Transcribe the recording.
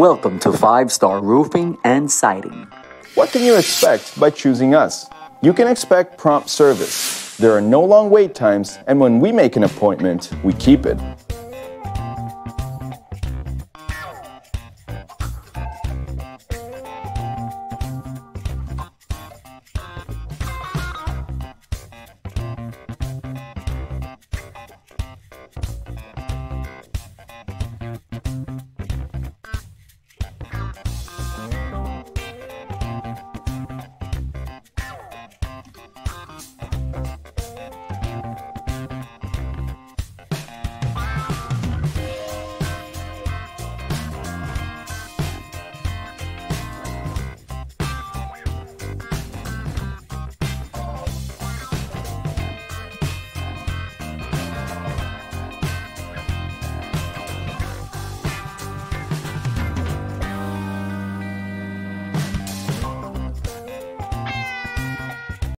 Welcome to Five Star Roofing and Siding. What can you expect by choosing us? You can expect prompt service. There are no long wait times, and when we make an appointment, we keep it.